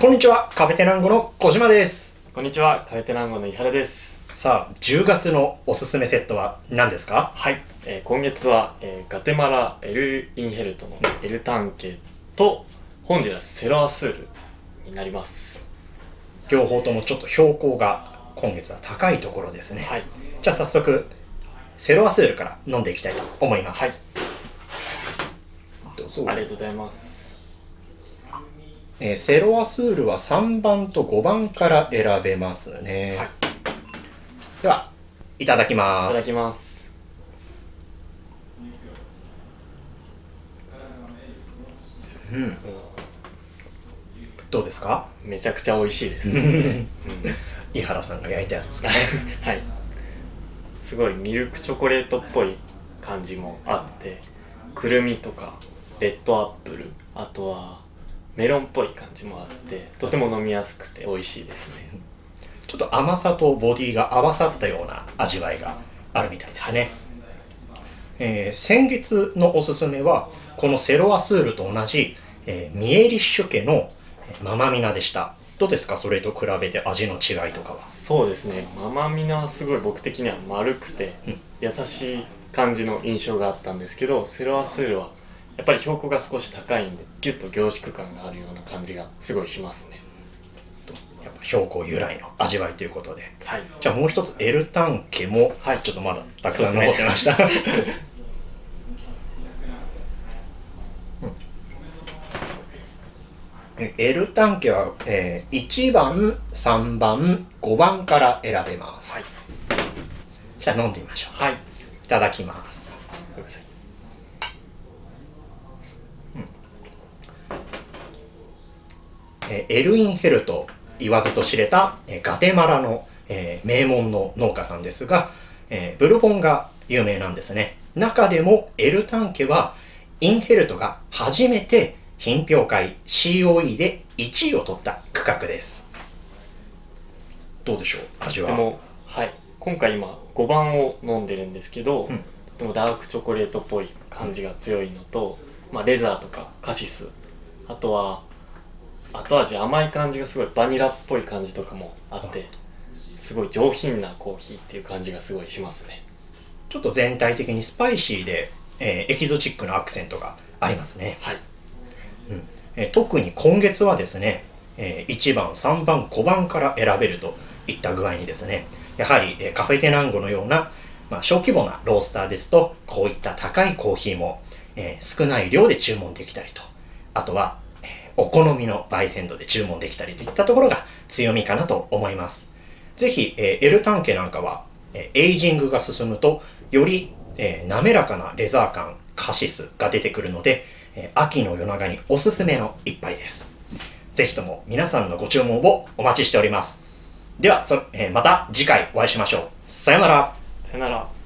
こんにちは、カフェテナンゴの小島です。こんにちは、カエテナンゴの井原です。さあ、10月のおすすめセットは何ですか？はい、えー今月は、えーガテマラ・エル・インヘルトのエルタンケとホンジュラス・セロアスールになります。両方ともちょっと標高が今月は高いところですね。はい、じゃあ早速、セロアスールから飲んでいきたいと思います。はい、どうぞありがとうございます。えーセロアスールは3番と5番から選べますね。はい、では、いただきいます。ただきます。うん、うどうですか？ん、めちゃくちゃ美味しいですね。う ん井原さんが焼いたやつですかね。はい。すごいミルクチョコレートっぽい感じもあって、くるみとかレッドアップル、あとはメロンっぽい感じもあって、とても飲みやすくて美味しいですね。ちょっと甘さとボディが合わさったような味わいがあるみたいですね。えー先月のおすすめは、このセロアスールと同じ、えーミエリッシュ家のえーママミナでした。どうですか？それと比べて味の違いとかは。そうですね。ママミナはすごい僕的には丸くてうん優しい感じの印象があったんですけど、セロアスールはやっぱり標高が少し高いんで、ギュッと凝縮感があるような感じがすごいしますね。やっぱ標高由来の味わいということで。はい。じゃあもう一つ、エルタン家も、はいちょっとまだたくさん残ってました。うんえエルタン家は、えー1番、3番、5番から選べます。はい。じゃあ飲んでみましょう。はい。いただきます。ごめんなさい。えーエルインヘルと言わずと知れた、えーガテマラの、えー名門の農家さんですが、えーブルボンが有名なんですね。中でもエルタン家はインヘルトが初めて品評会 COE で1位を取った区画です。どうでしょう？味は？でも、はい。今回今5番を飲んでるんですけど、うんとてもダークチョコレートっぽい感じが強いのと、まあ、レザーとかカシスあとは後味甘い感じがすごいバニラっぽい感じとかもあってすごい上品なコーヒーっていう感じがすごいしますね。ちょっと全体的にスパイシーで、えーエキゾチックなアクセントがありますね。はい。うん。えー特に今月はですね、えー1番、3番、5番から選べるといった具合にですね、やはり、えーカフェテナンゴのような、まあ、小規模なロースターですと、こういった高いコーヒーも、えー少ない量で注文できたりと、あとは、えーお好みの焙煎度で注文できたりといったところが強みかなと思います。ぜひ、えーエルタンケなんかは、えエイジングが進むと、より、え滑らかなレザー感、カシスが出てくるので、え秋の夜長におすすめの一杯です。ぜひとも皆さんのご注文をお待ちしております。では、そえまた次回お会いしましょう。さよなら。さよなら